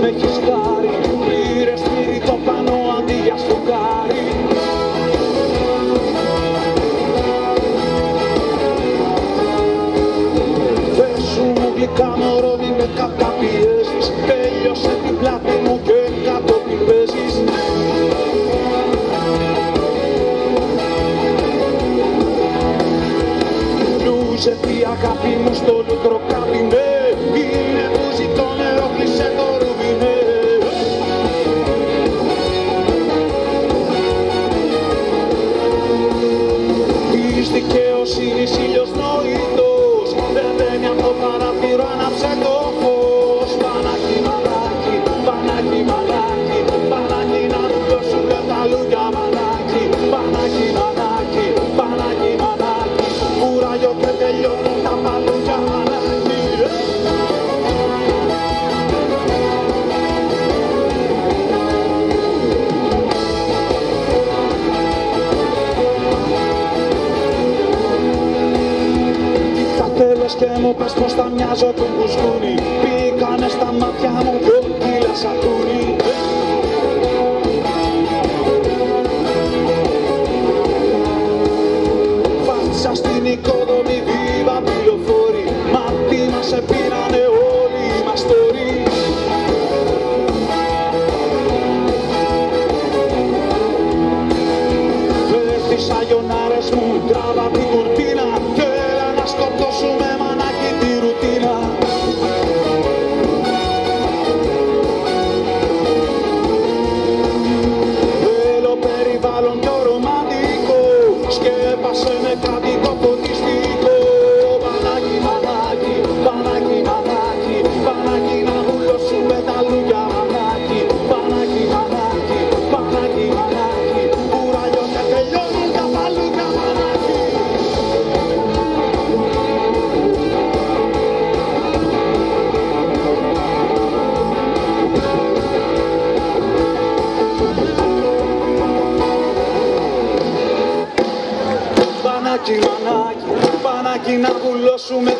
με έχεις χάρη Πήρες σπίτι το πάνω αντί για σφουγγάρι Θες σου μου γλυκά μωρό μη με καταπιέζεις Τέλειωσε την πλάτη μου και κατόπιν παίζεις. Λούζε τι αγάπη μου στο λούτρο Θα θέλες και μου πες πως θα μοιάζω του μπουσκούνι Πήκανε στα μάτια μου δυο κιλά σακούνι Φάτσα στην οικοδομή βίβα πληροφόρη Μα τι μας επήρανε όλοι οι μας τόροι Φέρθεις αγιονάρες μου, τράβα Πανάκι, μανάκι, πανάκι να βουλώσουμε